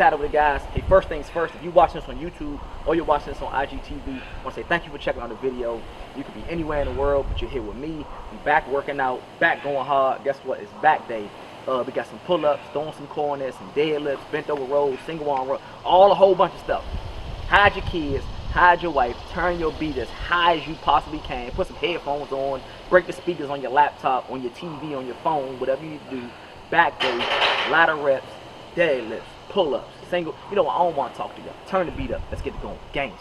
with the guys. Hey, first things first, if you're watching this on YouTube or you're watching this on IGTV, I want to say thank you for checking out the video. You could be anywhere in the world, but you're here with me. Back working out, back going hard. Guess what? It's back day. Uh, we got some pull-ups, throwing some corners, some deadlifts, bent over rows, single arm row, all a whole bunch of stuff. Hide your kids, hide your wife, turn your beat as high as you possibly can. Put some headphones on, break the speakers on your laptop, on your TV, on your phone, whatever you do. Back day, of reps, deadlifts, pull-ups, single. You know? I don't want to talk to you. Turn the beat up. Let's get it going. Games.